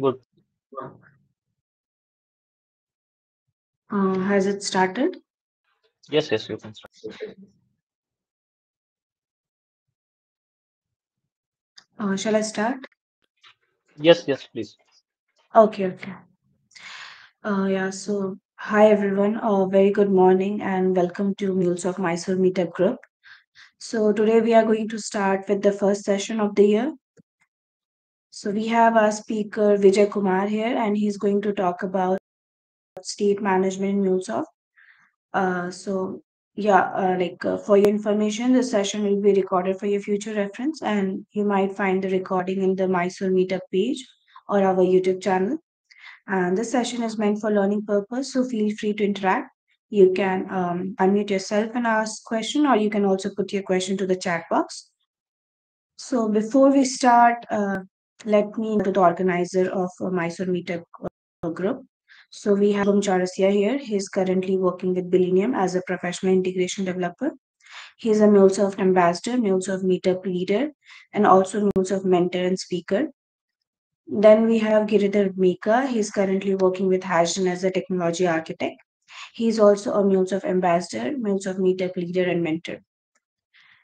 Good. Uh, has it started? Yes, yes, you can start. Uh, shall I start? Yes, yes, please. Okay, okay. Uh, yeah, so hi everyone. Uh, very good morning and welcome to MuleSoft Mysore Meetup Group. So today we are going to start with the first session of the year. So we have our speaker Vijay Kumar here and he's going to talk about state management in MuleSoft. Uh, so yeah, uh, like uh, for your information, the session will be recorded for your future reference, and you might find the recording in the Mysore Meetup page or our YouTube channel. And this session is meant for learning purpose, so feel free to interact. You can um, unmute yourself and ask question, or you can also put your question to the chat box. So before we start, uh, let me to the organizer of uh, Mysore Meetup uh, group. So we have Om Chaurasia here. He's currently working with Bilinium as a professional integration developer. He's a MuleSoft ambassador, MuleSoft meetup leader, and also MuleSoft mentor and speaker. Then we have Giridhar Meka. He's currently working with HashedIn as a technology architect. He's also a MuleSoft ambassador, MuleSoft meetup leader, and mentor.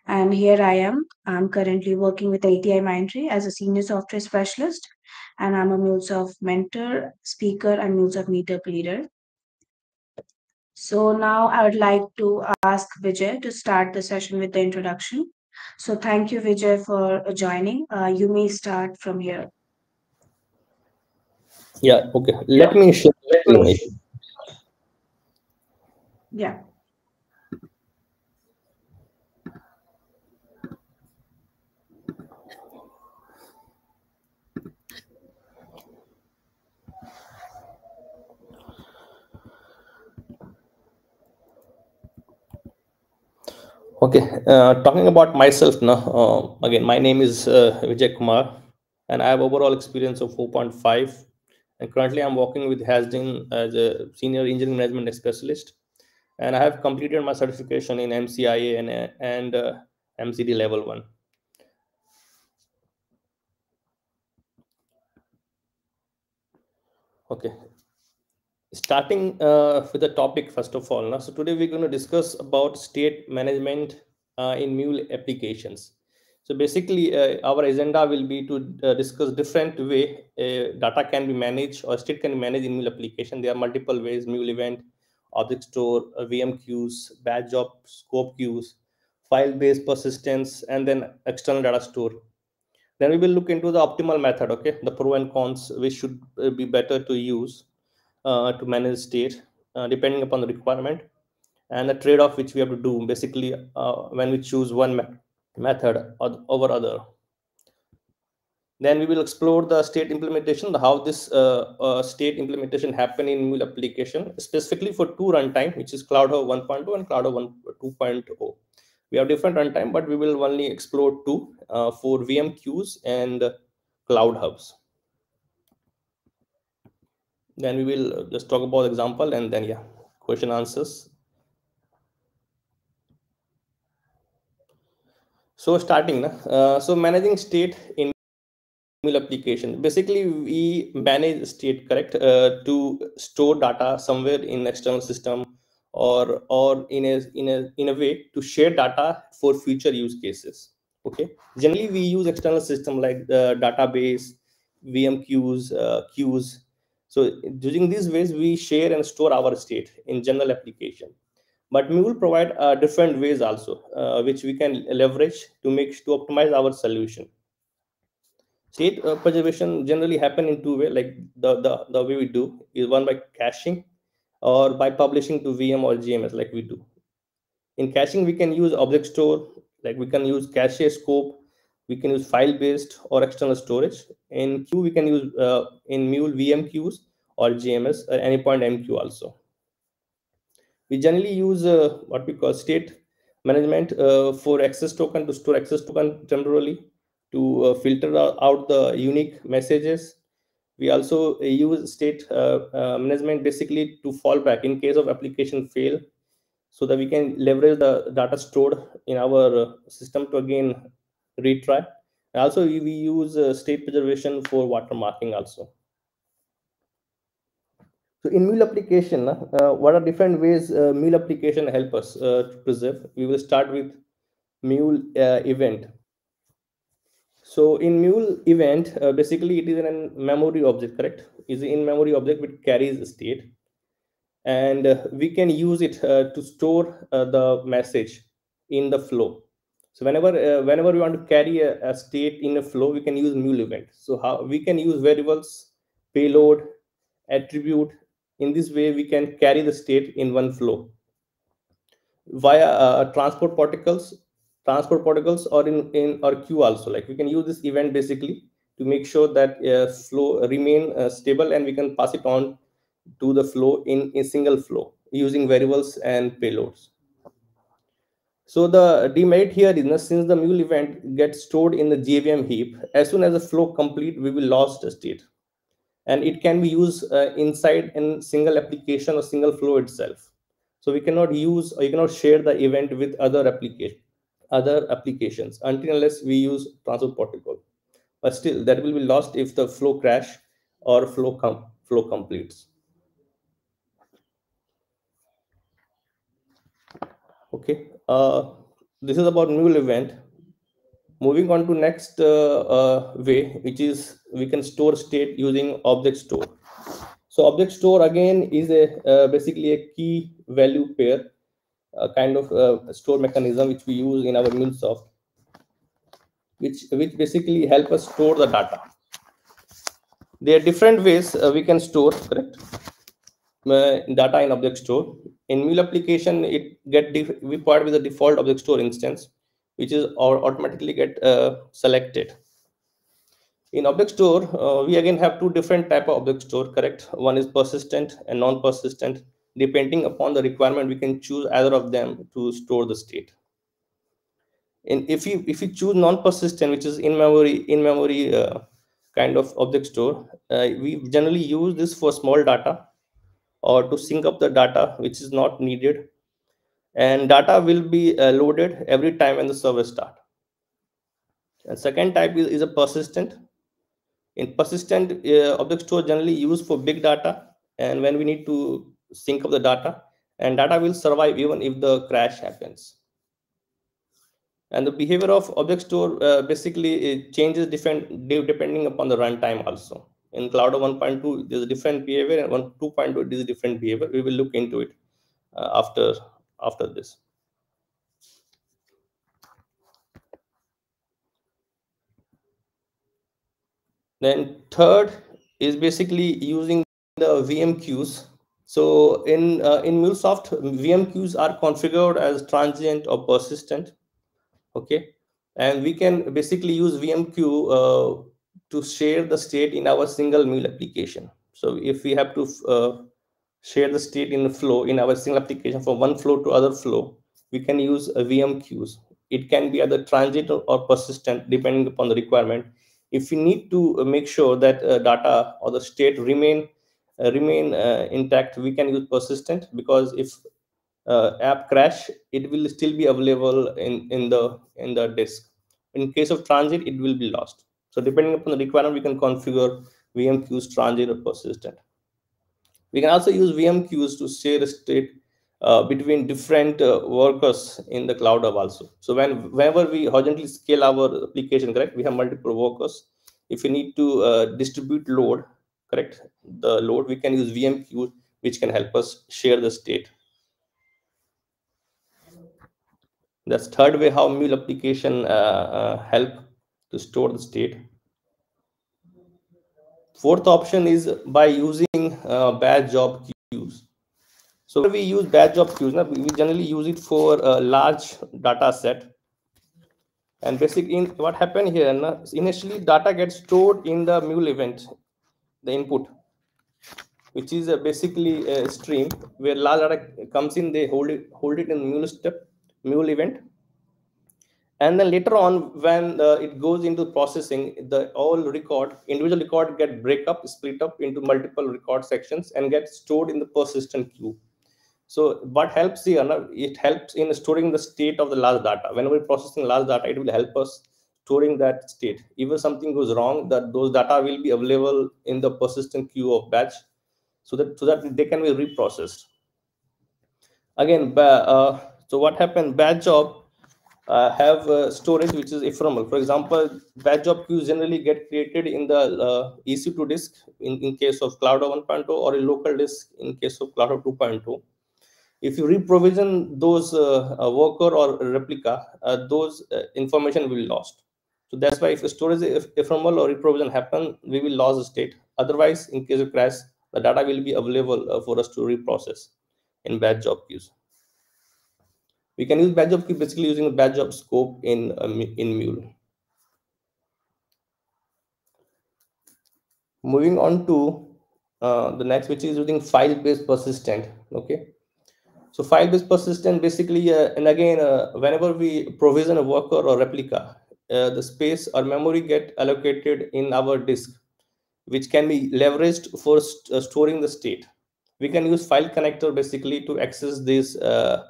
And here I am. I'm currently working with LTIMindtree as a senior software specialist, and I'm a MuleSoft mentor, speaker, and MuleSoft meetup leader. So now I would like to ask Vijay to start the session with the introduction. So thank you, Vijay, for joining. Uh, you may start from here. Yeah, okay. Let me share. Let me Yeah. Okay, uh, talking about myself now. Uh, again, my name is uh, Vijay Kumar, and I have overall experience of 4.5. And currently, I'm working with HashedIn as a senior engineering management specialist, and I have completed my certification in MCIA and and uh, MCD level one. Okay, starting uh, with the topic first of all now so today we're going to discuss about state management uh, in mule applications. So basically uh, our agenda will be to uh, discuss different way uh, data can be managed or state can be managed in mule application. There are multiple ways mule event object store uh, vm queues batch job scope queues file based persistence and then external data store. Then we will look into the optimal method okay? The pro and cons which should be better to use to manage state uh, depending upon the requirement and the trade-off which we have to do basically uh, when we choose one me method over other. Then we will explore the state implementation how this uh, uh, state implementation happen in mule application specifically for two runtime which is cloudhub 1.0 and cloudhub 2.0 we have different runtime but we will only explore two uh, for vm queues and cloud hubs then we will just talk about example and then yeah question answers. So starting uh, so managing state in application. Basically we manage state correct uh, to store data somewhere in external system or or in a in a in a way to share data for future use cases okay? Generally we use external system like the database vm queues uh, queues so using these ways, we share and store our state in general application. But we will provide uh, different ways also, uh, which we can leverage to make to optimize our solution. State uh, preservation generally happen in two ways. Like the, the the way we do is one by caching, or by publishing to VM or JMS, like we do. In caching, we can use object store, like we can use cache scope, we can use file based or external storage. In queue we can use uh, in mule vm queues or jms or anypoint mq also. We generally use uh, what we call state management uh, for access token to store access token temporarily to uh, filter out the unique messages. We also use state uh, uh, management basically to fall back in case of application fail so that we can leverage the data stored in our system to again retry also we use uh, state preservation for watermarking also So in Mule application, uh, what are different ways uh, Mule application help us uh, to preserve? We will start with Mule uh, event. So in Mule event, uh, basically it is an memory object, correct? Is in memory object which carries state, and uh, we can use it to store the message in the flow. So whenever uh, whenever we want to carry a, a state in a flow, we can use Mule event. So how we can use variables, payload, attribute. In this way, we can carry the state in one flow via uh, transport protocols transport protocols, or in, in or queue also like we can use this event basically to make sure that uh, flow remain uh, stable and we can pass it on to the flow in a single flow using variables and payloads so the demerit here is that since the mule event gets stored in the JVM heap, as soon as the flow complete, we will lost the state. And it can be used uh, inside in single application or single flow itself. So we cannot use or you cannot share the event with other application other applications until unless we use transport protocol. But still, that will be lost if the flow crash or flow com flow completes. Okay, uh, this is about mule event. Moving on to next uh, uh, way, which is we can store state using object store. So object store again is a basically a key value pair a kind of uh, store mechanism which we use in our MuleSoft, which which basically help us store the data. There are different ways uh, we can store correct data in object store. In Mule application, it get we part with the default object store instance, which is or automatically get uh, selected. In object store, uh, we again have two different type of object store. Correct, one is persistent and non-persistent depending upon the requirement we can choose either of them to store the state and if you if you choose non-persistent which is in memory in memory uh, kind of object store uh, we generally use this for small data or to sync up the data which is not needed. And data will be uh, loaded every time when the server start. And second type is, is a persistent. In persistent uh, object store generally used for big data and when we need to sync up the data and data will survive even if the crash happens. And the behavior of object store uh, basically changes different depending upon the runtime also in cloud 1.2 there's a different behavior and 1 2.2 is a different behavior. We will look into it uh, after after this. Then third is basically using the vm queues. So in uh, in MuleSoft, VM queues are configured as transient or persistent. Okay, and we can basically use VM queue uh, to share the state in our single mule application. So if we have to uh, share the state in the flow in our single application from one flow to other flow, we can use a VM queues. It can be either transient or persistent depending upon the requirement. If we need to make sure that uh, data or the state remain uh, remain uh, intact we can use persistent because if uh, app crash it will still be available in in the in the disk in case of transit it will be lost so depending upon the requirement we can configure vm transit or persistent. We can also use vm queues to share state uh, between different uh, workers in the cloud hub also. So when whenever we horizontally scale our application correct we have multiple workers. If we need to uh, distribute load correct the load we can use vm which can help us share the state. That's third way how mule application uh, uh, help to store the state. Fourth option is by using uh, batch job queues. So we use batch job queues now we generally use it for a large data set. And basically what happened here initially data gets stored in the mule event the input which is basically a stream where large data comes in they hold it hold it in mule step mule event and then later on when uh, it goes into processing the all record individual record get break up split up into multiple record sections and get stored in the persistent queue so what helps here it helps in storing the state of the large data whenever we're processing large data it will help us storing that state. Even something goes wrong, that those data will be available in the persistent queue of batch. so that so that they can be reprocessed again uh, so what happened batch job uh, have storage which is ephemeral. For example batch job queues generally get created in the uh, ec2 disk in, in case of cloud 1.0 or a local disk in case of cloud 2.0 if you reprovision those uh, uh, worker or replica uh, those information will be lost. So that's why if storage if ephemeral or reprovision happen we will lose the state. Otherwise in case of crash the data will be available for us to reprocess in batch job queues we can use batch job queue basically using the batch job scope in um, in mule moving on to uh, the next which is using file based persistent okay so file-based persistent basically, uh, and again, uh, whenever we provision a worker or replica, uh, the space or memory get allocated in our disk, which can be leveraged for st uh, storing the state. We can use file connector basically to access this uh,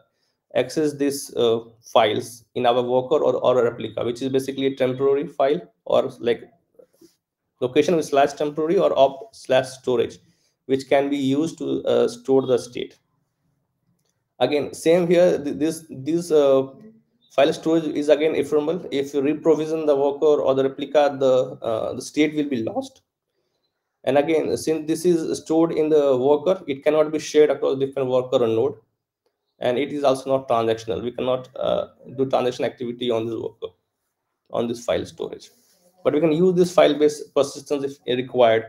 access these uh, files in our worker or, or a replica, which is basically a temporary file or like location slash temporary or op slash storage, which can be used to store the state. Again same here this this uh, file storage is again ephemeral. If you reprovision the worker or the replica the uh, the state will be lost. And again since this is stored in the worker it cannot be shared across different worker or node and it is also not transactional we cannot uh, do transaction activity on this worker on this file storage but we can use this file based persistence if required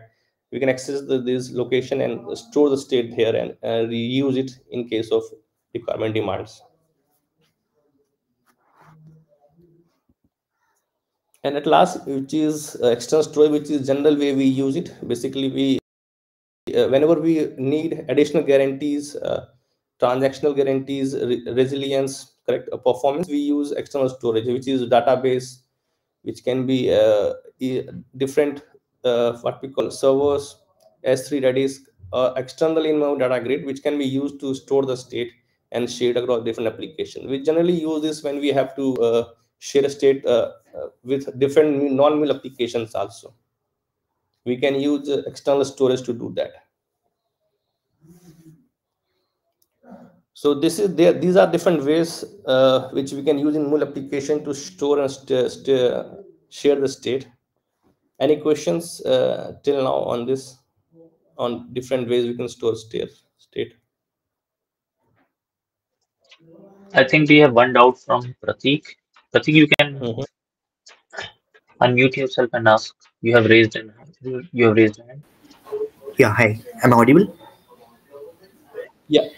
we can access the, this location and store the state here and uh, reuse it in case of requirement demands. And at last, which is uh, external storage, which is general way we use it. Basically, we uh, whenever we need additional guarantees, uh, transactional guarantees, re resilience, correct uh, performance, we use external storage, which is database, which can be uh, different uh, what we call servers, S3 Redis, uh, external in data grid, which can be used to store the state and shared across different applications. We generally use this when we have to uh, share a state uh, uh, with different non-mule applications also. We can use uh, external storage to do that. So this is there. These are different ways uh, which we can use in mule application to store and st st share the state. Any questions uh, till now on this? On different ways we can store state. state. I think we have one doubt from Pratik. Pratik, you can mm -hmm. unmute yourself and ask. You have raised an you have raised a hand. Yeah, hi. Am I audible? Yeah.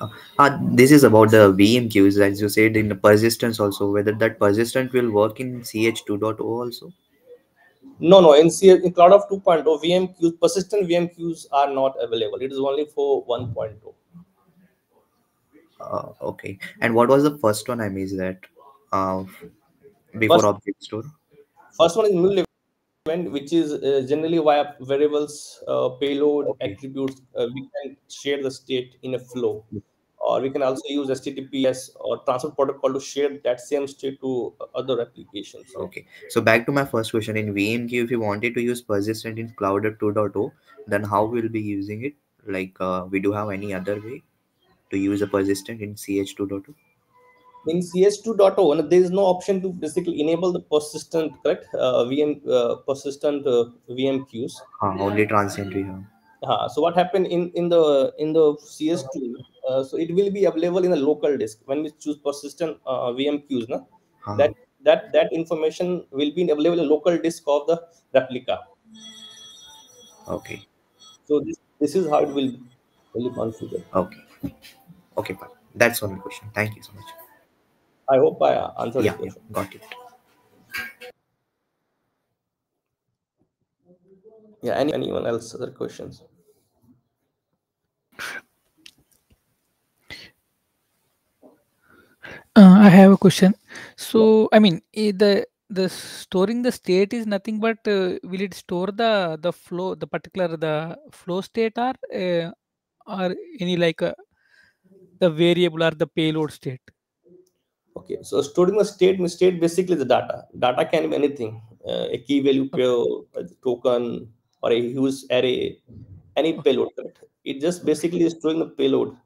Uh, this is about the VM queues, as you said in the persistence also, whether that persistent will work in CH 2.0 also? No, no. In, C in CloudHub 2.0, VM queues, persistent VM queues are not available. It is only for 1.0. Uh, okay. And what was the first one I missed that uh, before first, object store? First one is which is uh, generally via variables, uh, payload, okay. attributes. Uh, we can share the state in a flow. Or we can also use HTTPS or transport protocol to share that same state to other applications. Okay. So back to my first question. In VMQ, if you wanted to use persistent in Cloud 2.0, then how we'll be using it? Like uh, we do have any other way? to use a persistent in ch2.2 in cs2.0 there is no option to basically enable the persistent correct uh, vm uh, persistent uh, vm queues uh, only transient yeah. Uh, so what happened in in the in the cs2 uh, so it will be available in a local disk when we choose persistent uh, vm queues na? Uh-huh. that that that information will be available in local disk of the replica okay so this this is how it will will be configured okay Okay, fine. That's one question. Thank you so much. I hope I answered yeah, yeah, got it. Yeah, any, anyone else other questions? Uh, I have a question. So, I mean, the the storing the state is nothing but uh, will it store the the flow, the particular the flow state or uh, or any like uh, the variable or the payload state? Okay, so storing the state, state basically the data. Data can be anything, uh, a key value pair, a token, or a use array. any payload correct? It just basically is storing the payload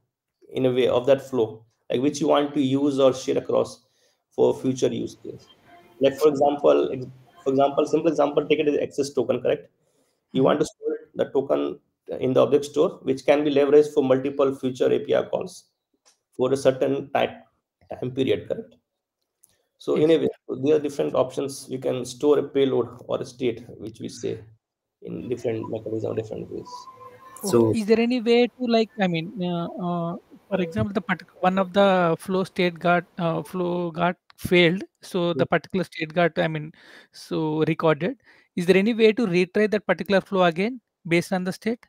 in a way of that flow like which you want to use or share across for future use case. Like for example for example simple example take it as access token correct? You want to store the token in the object store which can be leveraged for multiple future api calls for a certain time, time period correct? So Yes. in a way there are different options. You can store a payload or a state which we say in different mechanism different ways. So is there any way to like i mean uh, uh, for example the particular one of the flow state got uh, flow got failed so the particular state got i mean so recorded. Is there any way to retry that particular flow again based on the state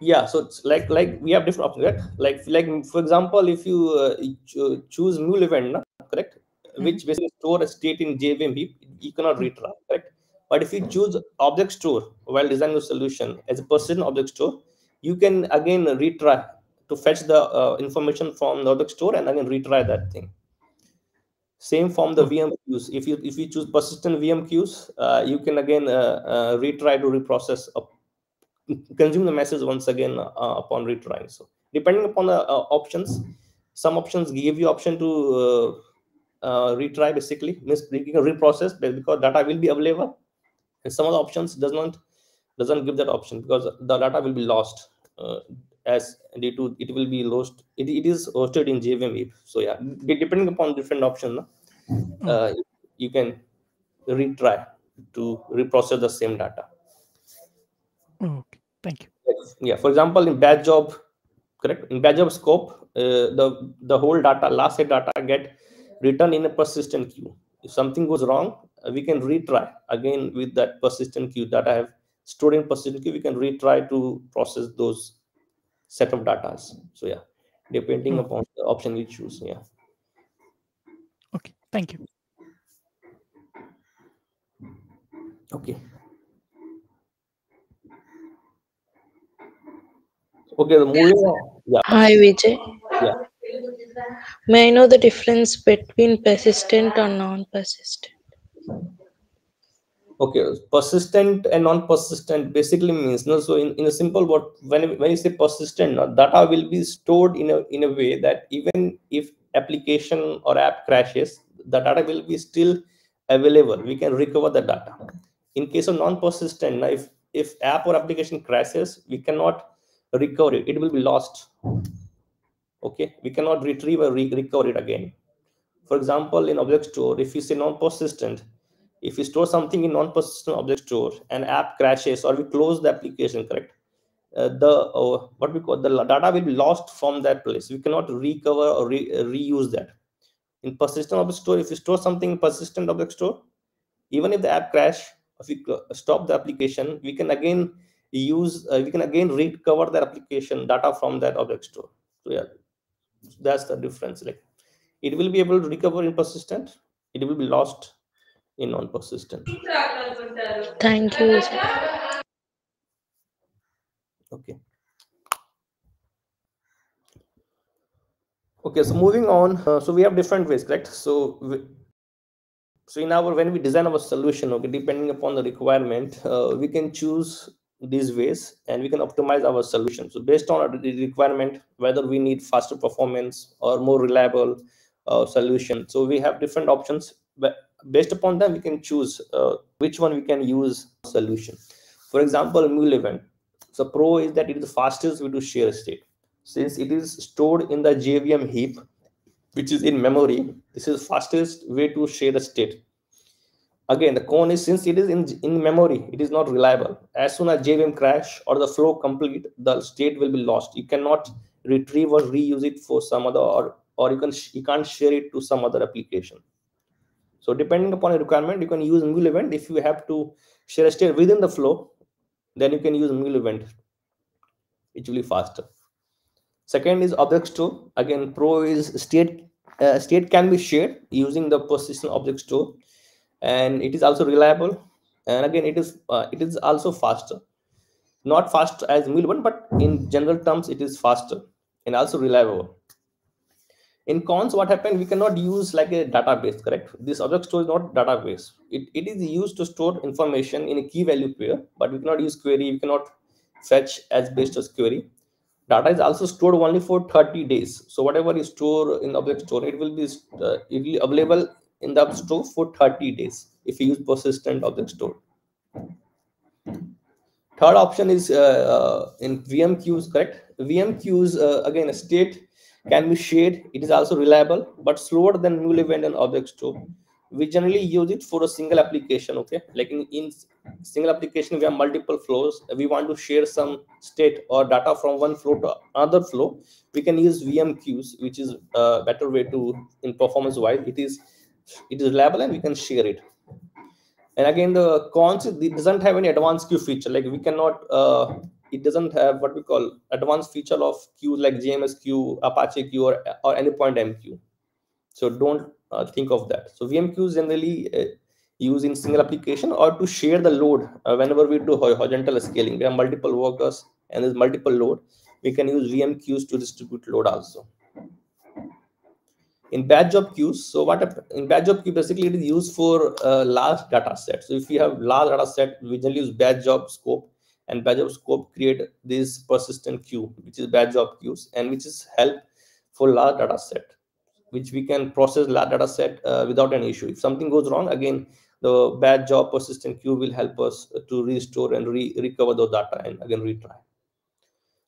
yeah so it's like like we have different options right? like like for example if you uh, cho- choose mule event na, correct? Which basically store a state in jvm heap you cannot retry correct? But if you choose object store while designing a solution as a persistent object store you can again retry to fetch the uh, information from the object store and again retry that thing. Same from the vm queues. If you if you choose persistent vm queues uh, you can again uh, uh, retry to reprocess a consume the message once again uh, upon retrying. So depending upon the uh, options, some options give you option to uh, retry basically means reprocess because data will be available, and some of the options does not doesn't give that option because the data will be lost uh, as due to it will be lost. It, it is hosted in JVM. So yeah, de- depending upon different option, uh, you can retry to reprocess the same data. okay thank you. Yeah for example in batch job correct? In batch job scope uh, the the whole data last set data get written in a persistent queue. If something goes wrong uh, we can retry. Again with that persistent queue that i have stored in persistent queue we can retry to process those set of data. So yeah depending Hmm. upon the option we choose yeah. Okay. Thank you. Okay okay the moving on yeah Hi Vijay. Yeah. May I know the difference between persistent or non-persistent? okay persistent and non-persistent basically means no so in, in a simple word when, when you say persistent no, data will be stored in a in a way that even if application or app crashes the data will be still available we can recover the data in case of non-persistent if if app or application crashes we cannot recover it it will be lost. Okay? We cannot retrieve or re- recover it again. For example in object store if you say non-persistent if you store something in non-persistent object store and app crashes or we close the application correct? Uh, the uh, what we call the data will be lost from that place. We cannot recover or re- uh, reuse that. In persistent object store if you store something in persistent object store even if the app crash if we stop the application we can again use uh, we can again recover the application data from that object store. So yeah that's the difference. Like it will be able to recover in persistent. It will be lost in non-persistent. Thank you. Okay. Okay so moving on uh, so we have different ways correct? So we, so in our when we design our solution okay depending upon the requirement uh, we can choose these ways and we can optimize our solution so based on the requirement whether we need faster performance or more reliable uh, solution. So we have different options but based upon them we can choose uh, which one we can use solution. For example mule event. So pro is that it is the fastest way to share state. Since it is stored in the jvm heap which is in memory this is fastest way to share the state again the cone is since it is in in memory it is not reliable. As soon as jvm crash or the flow complete the state will be lost. You cannot retrieve or reuse it for some other or or you can you can't share it to some other application. So depending upon a requirement you can use mule event. If you have to share a state within the flow then you can use mule event. It will be faster. Second is object store. Again pro is state uh, state can be shared using the persistent object store and it is also reliable. And again it is uh, it is also faster not fast as mule event but in general terms it is faster and also reliable. In cons what happened we cannot use like a database correct? This object store is not database. It, it is used to store information in a key value pair but we cannot use query. We cannot fetch as based as query. Data is also stored only for 30 days. So whatever you store in object store, it will be uh, it will be available in the object store for 30 days if you use persistent object store. Third option is uh, uh, in VM queues, correct? VM queues, uh, again, a state can be shared. It is also reliable, but slower than mule event and object store. We generally use it for a single application, okay? Like in, in single application, we have multiple flows. We want to share some state or data from one flow to another flow. We can use VM queues, which is a better way to, in performance wise, it is it is reliable and we can share it. And again the cons it doesn't have any advanced queue feature. Like we cannot uh, it doesn't have what we call advanced feature of queue like jms queue apache queue or, or anypoint mq so don't uh, think of that. So vm queues generally uh, use in single application or to share the load uh, whenever we do horizontal scaling. We have multiple workers and there's multiple load. We can use vm queues to distribute load also in batch job queues so what a, in batch job queue basically it is used for uh, large data set. So if you have large data set we generally use batch job scope and batch job scope create this persistent queue which is batch job queues and which is help for large data set which we can process large data set uh, without an issue. If something goes wrong again the batch job persistent queue will help us to restore and re recover the data and again retry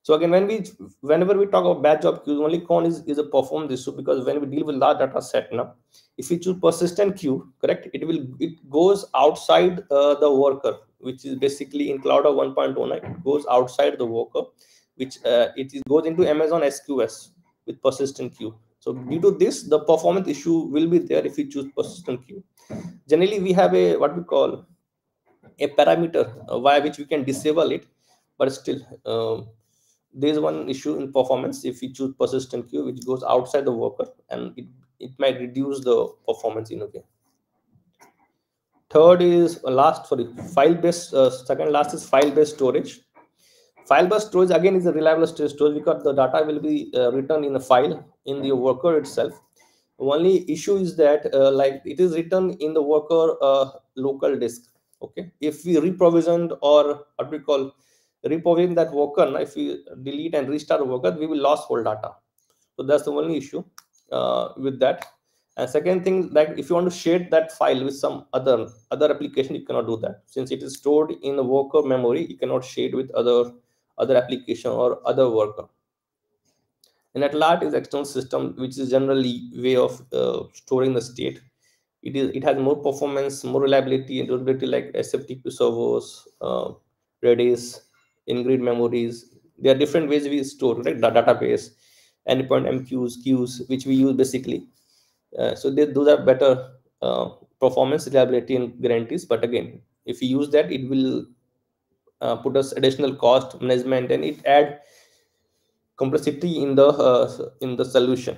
so again, when we whenever we talk about batch job queues, only con is, is a perform issue because when we deal with large data set now, if we choose persistent queue, correct, it will it goes outside uh, the worker, which is basically in CloudHub 1.09, it goes outside the worker, which uh, it is, goes into Amazon SQS with persistent queue. So due to this, the performance issue will be there if you choose persistent queue. Generally, we have a what we call a parameter uh, via which we can disable it, but still. Um, there is one issue in performance. If we choose persistent queue which goes outside the worker and it, it might reduce the performance in a way. Third is uh, last sorry file based uh, second last is file based storage. File based storage again is a reliable storage because the data will be uh, written in a file in the worker itself. Only issue is that uh, like it is written in the worker uh, local disk okay? If we reprovisioned or what we call reprovision that worker if we delete and restart worker we will lose whole data. So that's the only issue uh, with that. And second thing that if you want to share that file with some other other application you cannot do that. Since it is stored in the worker memory you cannot share it with other other application or other worker. And at large is external system which is generally way of uh, storing the state. It is it has more performance more reliability and durability like sftp servers uh, redis in-grid memories. There are different ways we store, right? The database, Anypoint MQs, queues, which we use basically. Uh, so they, those are better uh, performance, reliability, and guarantees. But again, if you use that, it will uh, put us additional cost management, and it add complexity in the uh, in the solution.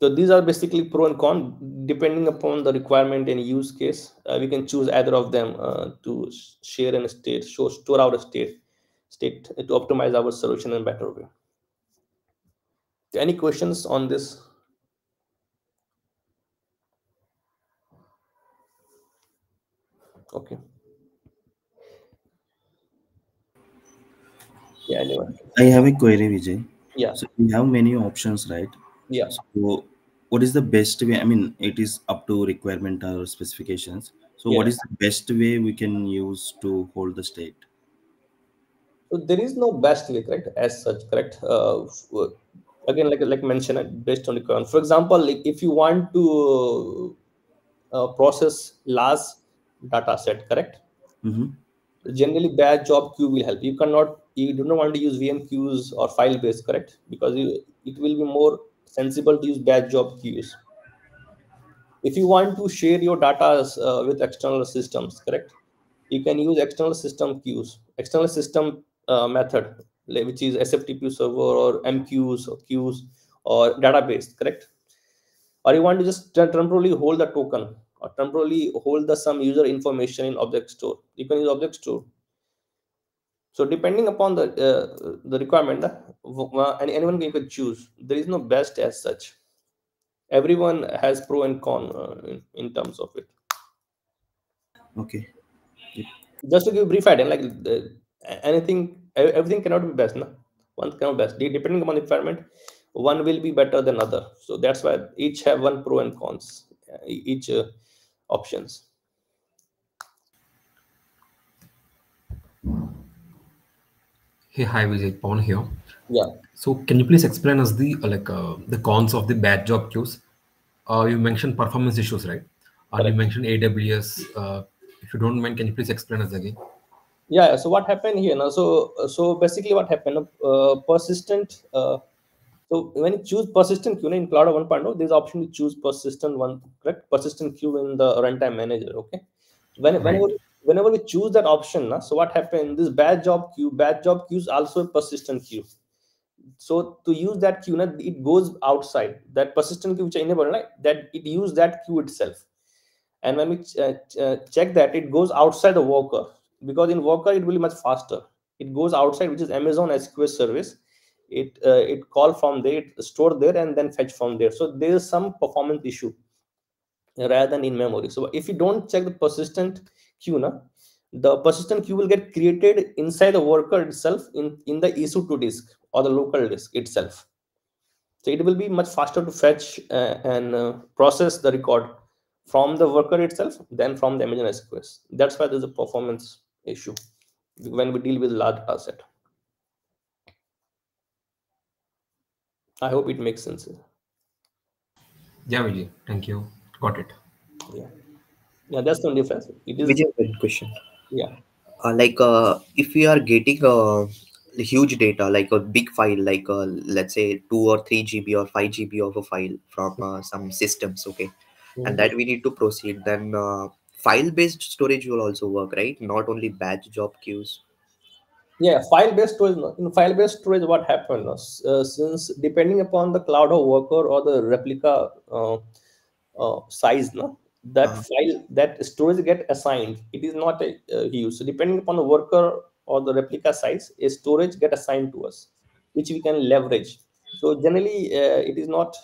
So these are basically pro and con. Depending upon the requirement and use case, uh, we can choose either of them uh, to share in a state, show, store our state, state to optimize our solution in a better way. Any questions on this? Okay. Yeah, anyone. I have a query, Vijay. Yeah. So we have many options, right? Yeah. So what is the best way? I mean, it is up to requirement or specifications. So Yeah. what is the best way we can use to hold the state? So there is no best way, correct? As such, correct? Uh, again, like like mentioned, uh, based on the current. For example, like if you want to uh, process large data set, correct? hmm Generally, batch job queue will help. You cannot, you do not want to use VM queues or file based, correct? Because you, it will be more sensible to use batch job queues. If you want to share your data uh, with external systems, correct? You can use external system queues, external system uh, method, which is SFTP server or MQs or queues or database, correct? Or you want to just temporarily hold the token or temporarily hold the some user information in object store. You can use object store. So depending upon the uh, the requirement, uh, uh, and anyone can choose. There is no best as such. Everyone has pro and con uh, in, in terms of it. Okay. Just to give a brief idea, like anything everything cannot be best no? one cannot be best depending upon the requirement one will be better than other so that's why each have one pro and cons each uh, options Hey, hi Vijay, Paul here. Yeah. So can you please explain us the uh, like uh, the cons of the batch job queues? Uh, you mentioned performance issues, right? And you mentioned AWS. Uh, if you don't mind, can you please explain us again? Yeah. So what happened here now? So so basically, what happened? Uh, persistent. Uh, so when you choose persistent queue in Cloud 1.0, there's option to choose persistent one, correct? Persistent queue in the runtime manager. Okay. When, Right. whenever whenever we choose that option, na, so what happened? This batch job queue, batch job queue is also a persistent queue. So to use that queue, na, it goes outside that persistent queue which I enabled, right? That it use that queue itself. And when we ch- uh, uh, check that, it goes outside the worker because in worker it will be much faster. It goes outside, which is Amazon SQL service. It uh, it call from there, it store there, and then fetch from there. So there is some performance issue rather than in memory. So if you don't check the persistent queue, na, the persistent queue will get created inside the worker itself in, in the EC2 disk or the local disk itself. So it will be much faster to fetch uh, and uh, process the record from the worker itself than from the Amazon SQS. That's why there's a performance issue when we deal with large asset. I hope it makes sense. Yeah, Vijay. Thank you. Got it. Yeah, yeah, that's the difference. It is Vijay, one question. yeah. Uh, like uh, if we are getting uh, huge data, like a big file, like uh, let's say two or three GB or five GB of a file from uh, some systems, okay, and that we need to proceed, then uh, file-based storage will also work, right? Not only batch job queues. yeah file based storage in file based storage what happened was, uh, since depending upon the cloud or worker or the replica uh, uh, size no that Uh-huh. file that storage get assigned it is not a uh, use so depending upon the worker or the replica size a storage get assigned to us which we can leverage. So generally uh, it is not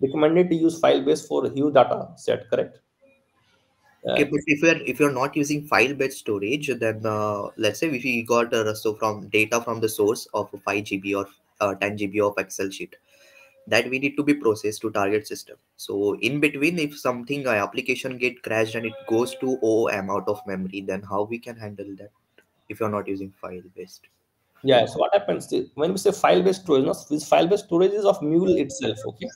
recommended to use file based for huge data set correct? Uh, Okay, but if you're if you're not using file-based storage, then uh, let's say if we got uh, so from data from the source of 5 GB or uh, 10 GB of Excel sheet, that we need to be processed to target system. So in between, if something uh, application get crashed and it goes to OOM out of memory, then how we can handle that if you're not using file-based? Yeah, so what happens when we say file-based storage, no, this file-based storage is of Mule itself, okay?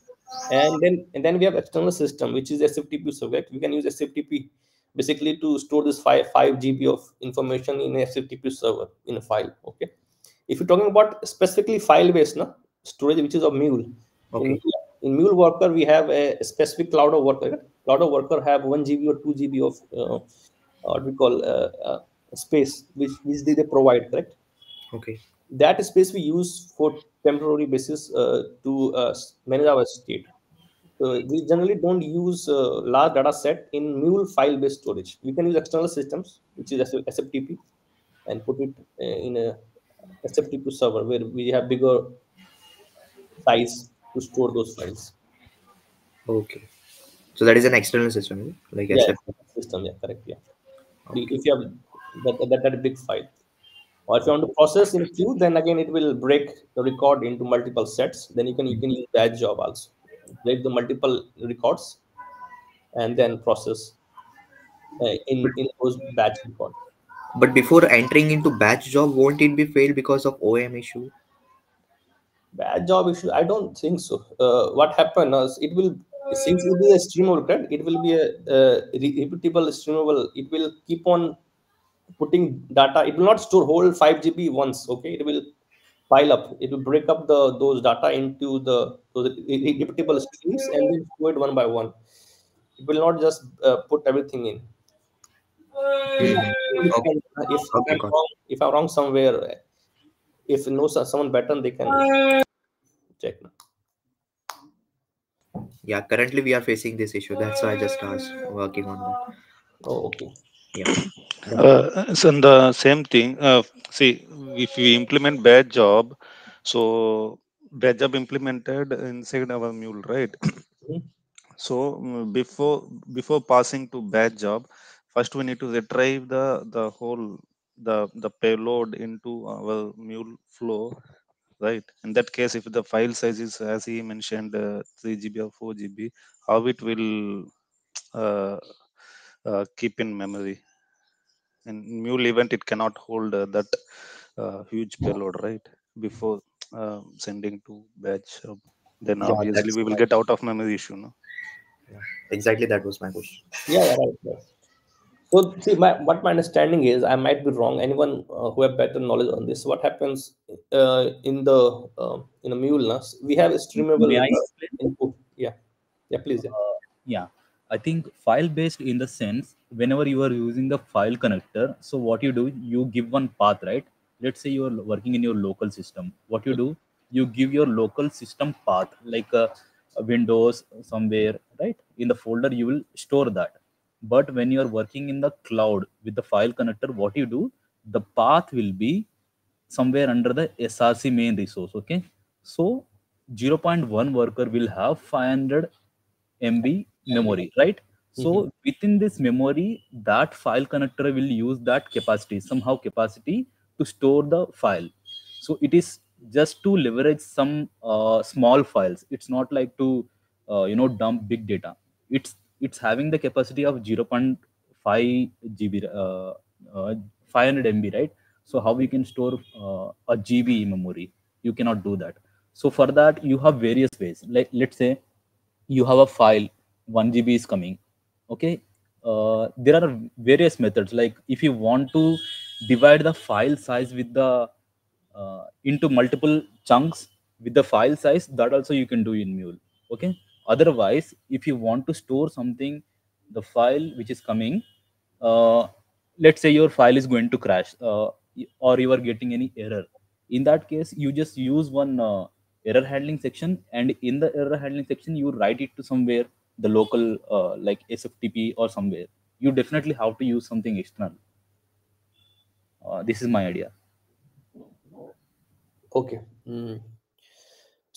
And then and then we have external system, which is SFTP subject. We can use SFTP basically to store this five five GB of information in a SFTP server in a file. Okay. If you're talking about specifically file-based no, storage, which is of Mule. Okay. In, in Mule Worker, we have a specific CloudHub Worker. CloudHub Worker have one GB or two GB of uh, what we call uh, uh, space, which which they, they provide, correct? Okay. that space we use for temporary basis uh, to uh, manage our state. So we generally don't use uh, large data set in mule file based storage. We can use external systems, which is SFTP, and put it uh, in a SFTP server where we have bigger size to store those files. Okay. So that is an external system, like Yeah, system. Yeah, correct. Yeah. If you have that, that, that big file. Or if you want to process in queue, then again it will break the record into multiple sets. Then you can you can use that job also. Break the multiple records and then process uh, in in those batch records. But before entering into batch job, won't it be failed because of OM issue? Batch job issue. I don't think so. Uh, what happened is it will since it will be a streamable, correct? It will be a uh, re- repeatable streamable. It will keep on putting data. It will not store whole five GB once. Okay, it will pile up. It will break up the those data into the, so the repeatable streams and then store it one by one. It will not just uh, put everything in. If, Okay. if, Okay, I'm wrong, if I'm wrong somewhere, if knows someone better, they can check. Yeah, currently we are facing this issue. That's why I just asked, working on that. Oh, okay. Yeah. Uh, so the same thing. Uh, see, if we implement batch job, so batch job implemented inside our mule, right? Mhm. so mm, before before passing to batch job, first we need to retrieve the the whole the the payload into our mule flow right in that case if the file size is as he mentioned uh, 3 gb or 4 gb how it will uh, uh, keep in memory in mule event it cannot hold uh, that uh, huge payload right before uh, sending to batch hub. then Yeah, obviously we will right. get out of memory issue no Exactly, that was my question. Yeah, yeah, right. right. So, see, my, what my understanding is, I might be wrong. Anyone uh, who have better knowledge on this, what happens uh, in the uh, in a mule? na, We have a streamable May I input. Yeah, yeah, please. Yeah. Uh, yeah, I think file based in the sense whenever you are using the file connector, so what you do, you give one path, right? Let's say you are working in your local system. What you do, you give your local system path, like uh, Windows somewhere, right? In the folder, you will store that. But when you are working in the cloud with the file connector, what you do, the path will be somewhere under the SRC main resource. Okay. So 0.1 worker will have 500 MB memory, right? So Mhm. within this memory, that file connector will use that capacity, somehow capacity to store the file. So it is just to leverage some uh, small files. It's not like to uh, you know dump big data. It's it's having the capacity of 0.5 GB, uh, uh, 500 MB, right? So how we can store uh, a GB memory? You cannot do that. So for that, you have various ways. Like let's say you have a file, one GB is coming. Okay, uh, there are various methods. Like if you want to divide the file size with the uh, into multiple chunks with the file size, that also you can do in Mule. Okay. Otherwise, if you want to store something, the file which is coming, uh, let's say your file is going to crash uh, or you are getting any error in that case you just use one uh, error handling section and in the error handling section you write it to somewhere the local uh, like sftp or somewhere you definitely have to use something external uh, this is my idea Okay. Mm.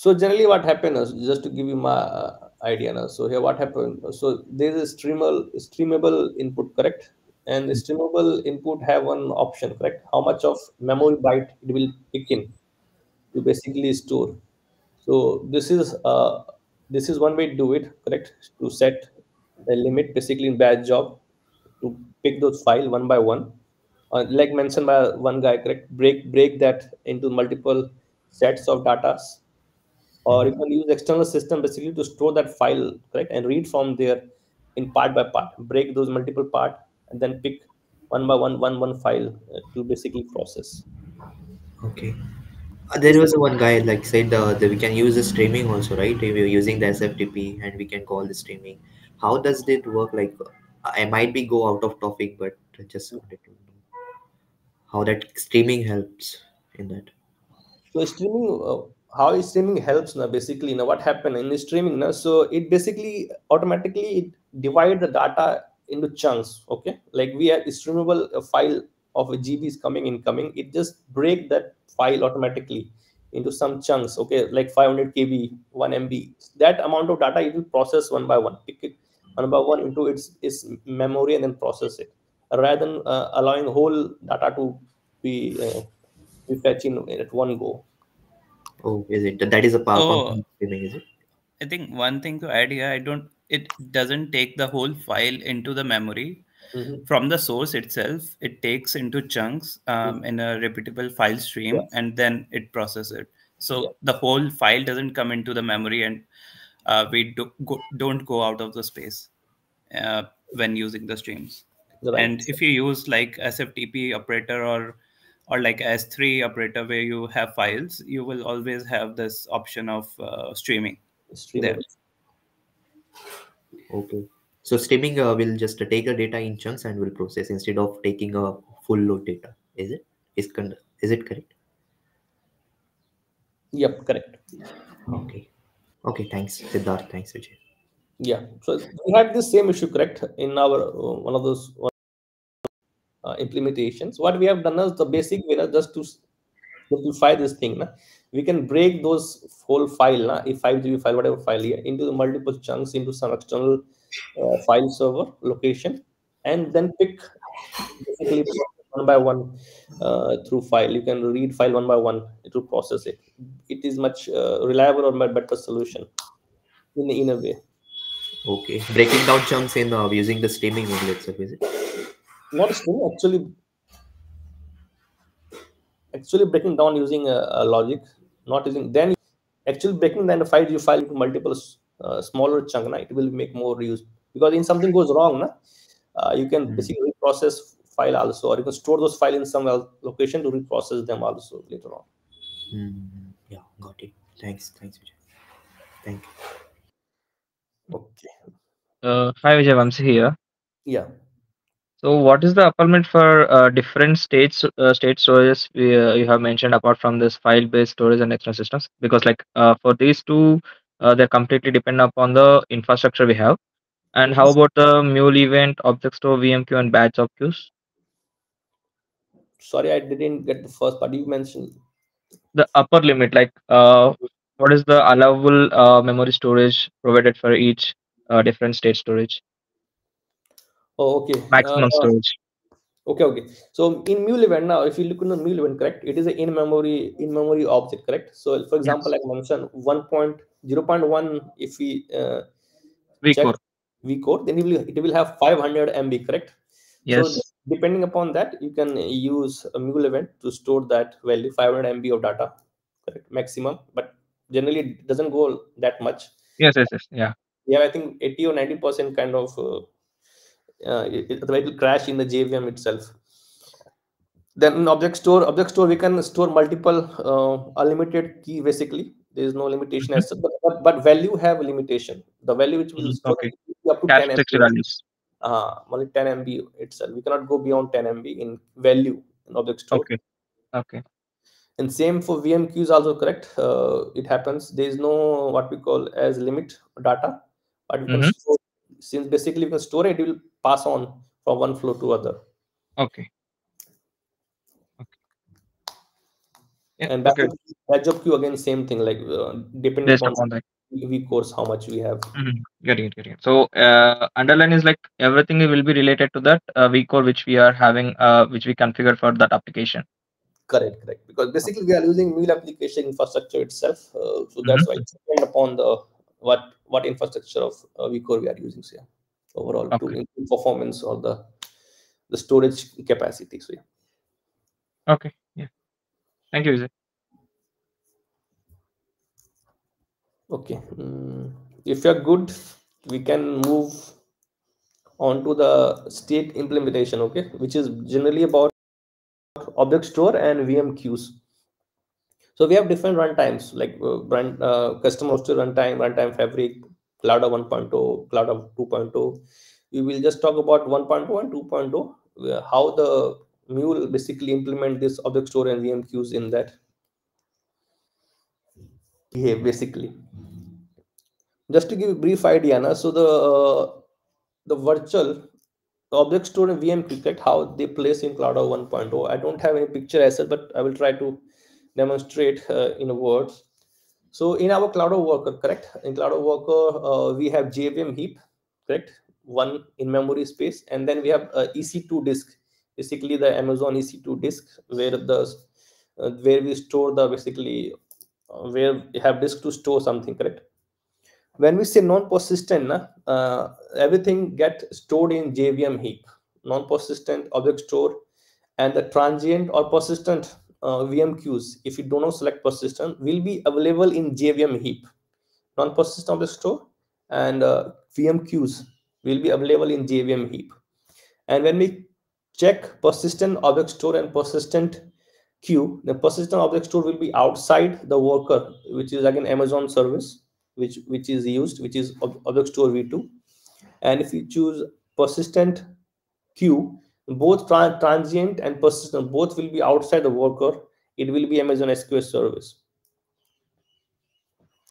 So generally, what happens just to give you my uh, idea now. So here, what happened? So there is a streamable streamable input, correct? And the streamable input have one option, correct? How much of memory byte it will pick in to basically store. So this is uh this is one way to do it, correct? To set a limit basically in batch job to pick those file one by one uh, like mentioned by one guy correct break break that into multiple sets of data or you can use external system basically to store that file correct and read from there in part by part break those multiple part and then pick one by one one one file uh, to basically process Okay. Uh, there was one guy like said uh, that we can use the streaming also, right? If you're using the SFTP and we can call the streaming. How does it work? Like, I might be go out of topic, but just wanted to know how that streaming helps in that. so streaming uh, how is streaming helps now basically now what happened in streaming now so it basically automatically it divide the data into chunks okay? Like we have a streamable uh, file of a gb is coming incoming. It just break that file automatically into some chunks okay? Like 500 kb 1 mb that amount of data it will process one by one. Pick it one by one into its its memory and then process it. Rather than uh, allowing whole data to be uh, be fetching at one go Oh, is it? That is a power Oh. streaming, is it? I think one thing to add here, I don't. It doesn't take the whole file into the memory Mhm. from the source itself. It takes into chunks um, in a repeatable file stream, Yeah. and then it processes it. So Yeah. the whole file doesn't come into the memory, and uh, we do, go, don't go out of the space uh, when using the streams. Right. And if you use like SFTP operator or or like S3 operator where you have files, you will always have this option of uh, streaming. Streamable. Okay. So streaming uh, will just take the data in chunks and will process instead of taking a full load data. Is it? Is con- is it correct? Yep, correct. Okay. Okay. Thanks, Siddharth. Thanks, Vijay. Yeah. So we had this same issue, correct, in our uh, one of those uh, implementations. What we have done is the basic way, just to simplify this thing. Na, we can break those whole file, na, a 5GB file, whatever file here, into the multiple chunks into some external uh, file server location, and then pick basically one by one uh, through file. You can read file one by one to process it. It is much uh, reliable or better solution in in a way. Okay, breaking down chunks in uh, using the streaming model itself, is it? Not streaming, actually. Actually, breaking down using a, a logic, not using then actually breaking down the file you file into multiple uh, smaller chunk, na, it will make more use because in something goes wrong, na, uh, you can Mhm. basically process file also, or you can store those file in some location to reprocess them also later on. Mm, yeah, got it. Thanks, thanks, Vijay. Thank you. Okay. Uh, hi Vijay, I'm here. Yeah. So, what is the upper limit for uh, different states uh, state storages we, uh, you have mentioned apart from this file-based storage and external systems? Because like uh, for these two, uh, they're completely dependent upon the infrastructure we have. And how about the mule event, object store, VMQ, and batch job queues? Sorry, I didn't get the first part you mentioned. The upper limit, like uh, what is the allowable uh, memory storage provided for each uh, different state storage? Oh, okay. Maximum Uh, storage. Okay, okay. So in mule event now, if you look in the mule event, correct, it is an in-memory in-memory object, correct? So for example, like I mentioned, 1.0.1, if we uh, vCore. vCore, then it will, it will have 500 MB, correct? Yes. So depending upon that, you can use a mule event to store that value, 500 MB of data, correct, maximum. But generally, it doesn't go that much. Yes, yes, yes. Yeah. Yeah, I think 80 or 90% kind of uh, uh, it, it will crash in the JVM itself. Then in object store, object store we can store multiple uh, unlimited key basically. There is no limitation as such, but, but, but value have a limitation. The value which will Mhm, store okay. up to Cache 10 MB. values. Uh, only 10 MB itself. We cannot go beyond 10 MB in value in object store. Okay. Okay. And same for VMQ is also correct. Uh, it happens. There is no what we call as limit data, but we can Mhm. store since basically we can store it, it will pass on from one flow to other. Okay. Yeah. And batch Okay. of, batch queue again, same thing. Like uh, depending Based upon that. vCores how much we have. Mhm. Getting it, getting it. So, uh, underline is like everything will be related to that uh, vCore which we are having, uh, which we configured for that application. Correct, correct. Because basically we are using Mule application infrastructure itself. Uh, so that's Mhm. why it's depend upon the what what infrastructure of uh, vCore we are using. So yeah, overall to improve performance or the the storage capacity. So yeah. Okay. Yeah. Thank you, Vijay. Okay. Mm, if you're good, we can move on to the state implementation, okay, which is generally about object store and VM queues. So we have different runtimes like uh, run, uh, custom hosted runtime, runtime fabric, CloudHub 1.0, CloudHub 2.0. We will just talk about 1.0 and 2.0, where how the Mule basically implement this object store and VM queues in that behave basically. Just to give a brief idea na, so the uh, the virtual object store and vm correct how they place in CloudHub 1.0 i don't have any picture as such but i will try to demonstrate uh, in words so in our CloudHub worker correct? In CloudHub worker uh, we have jvm heap correct? One in memory space and then we have uh, ec2 disk. Basically the amazon ec2 disk where the uh, where we store the basically uh, where we have disk to store something correct? When we say non-persistent uh, everything get stored in jvm heap. Non-persistent object store and the transient or persistent uh, vm queues if you do not select persistent will be available in jvm heap. Non-persistent object store and uh, vm queues will be available in jvm heap. And when we check persistent object store and persistent queue the persistent object store will be outside the worker which is again amazon service which which is used which is ob- object store v2 and if you choose persistent queue both tran- transient and persistent both will be outside the worker. It will be amazon sqs service.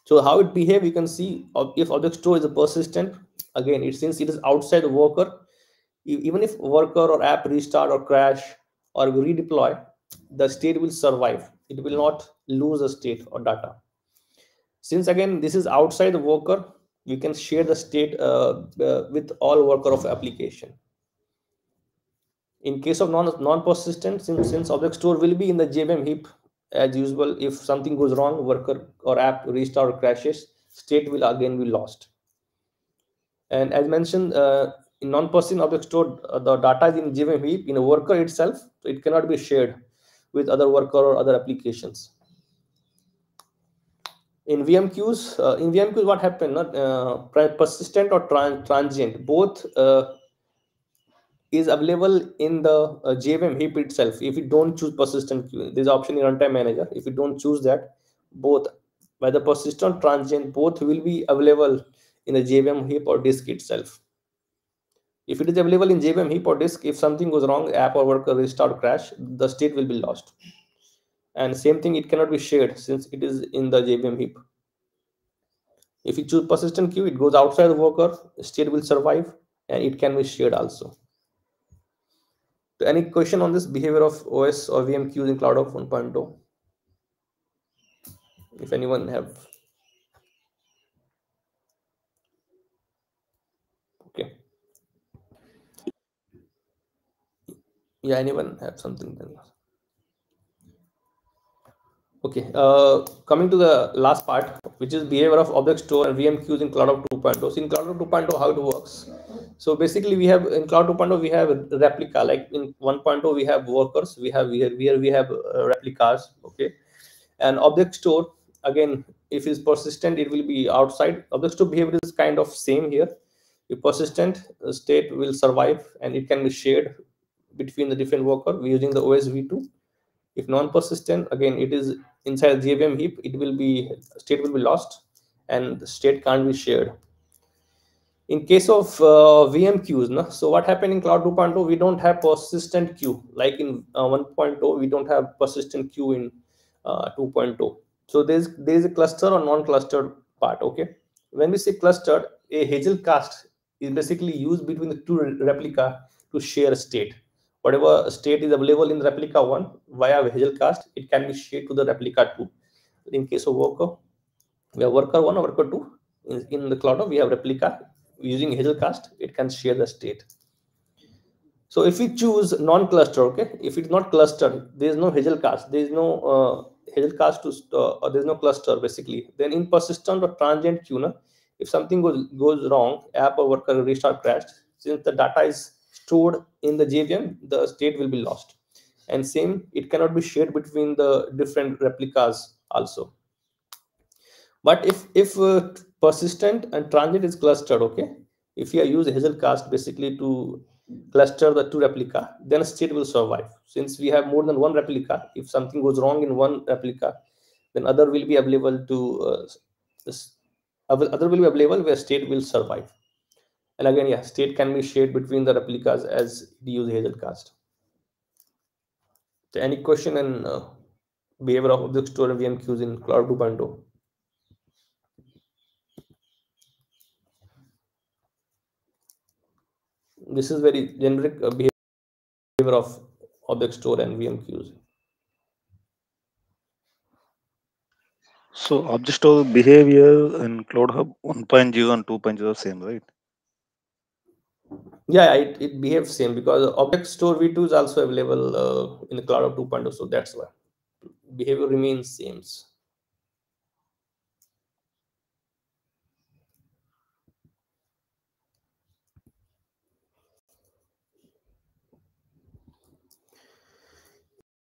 So how it behave you can see if object store is a persistent again it since it is outside the worker. Even if worker or app restart or crash or redeploy the state will survive. It will not lose a state or data. Since again this is outside the worker we can share the state uh, uh, with all worker of application In case of non non persistent, since, since object store will be in the JVM heap as usual, if something goes wrong, worker or app restart or crashes, state will again be lost. And as mentioned, uh, in non-persistent object store, uh, the data is in JVM heap in a worker itself, so it cannot be shared with other worker or other applications. In VM queues, uh, in VM queues, what happened? Not uh, persistent or tran transient, both uh, is available in the uh, JVM heap itself. If you don't choose persistent queue, there's option in runtime manager. If you don't choose that, both whether persistent transient, both will be available in the JVM heap or disk itself. If it is available in JVM heap or disk, if something goes wrong, app or worker restart crash, the state will be lost. And same thing, it cannot be shared since it is in the JVM heap. If you choose persistent queue, it goes outside the worker, state will survive, and it can be shared also. Any question on this behavior of OS or VM queues in CloudHub 1.0? If anyone have. Okay. Yeah anyone have something okay uh coming to the last part which is behavior of object store and vm queues in cloudhub 2.0 so in cloud 2.0 how it works. So basically we have in cloud 2.0 we have replica. Like in 1.0 we have workers we have here we, we have uh, replicas okay? And object store again if it's persistent it will be outside. Object store behavior is kind of same here. If persistent state will survive and it can be shared between the different worker. Using the os v2 if non-persistent again it is inside jvm heap it will be state will be lost and the state can't be shared in case of uh, vm queues no? so what happened in cloud 2.0 we don't have persistent queue like in uh, 1.0 we don't have persistent queue in uh, 2.0 so there's there's a cluster or non-clustered part okay when we say clustered a hazelcast is basically used between the two replica to share a state. Whatever state is available in replica 1 via hazelcast, it can be shared to the replica 2. In case of worker, we have worker 1 or worker 2. In, in the cloud, we have replica using hazelcast, it can share the state. So if we choose non-cluster, okay, if it's not clustered, there is no hazelcast, there is no uh, hazelcast to, uh, there's no cluster basically. Then in persistent or transient queue, if something goes goes wrong app or worker restart crashed since the data is stored in the jvm the state will be lost and same it cannot be shared between the different replicas also but if if uh, persistent and transient is clustered okay? If you use hazelcast basically to cluster the two replica then state will survive. Since we have more than one replica if something goes wrong in one replica then other will be available to uh, other will be available where state will survive. And again yeah state can be shared between the replicas as we use hazelcast so any question and uh, behavior of object store vm queues in cloud 2.0 this is very generic uh, behavior of object store and vm queues So object store behavior in CloudHub 1.0 and 2.0 are same, right? Yeah, it, it behaves same because object store v2 is also available uh, in the CloudHub 2.0, so that's why behavior remains same.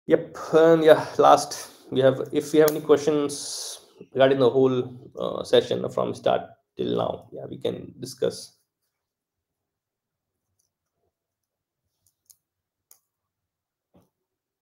Yep, and yeah, last we have if you have any questions regarding the whole uh, session from start till now yeah we can discuss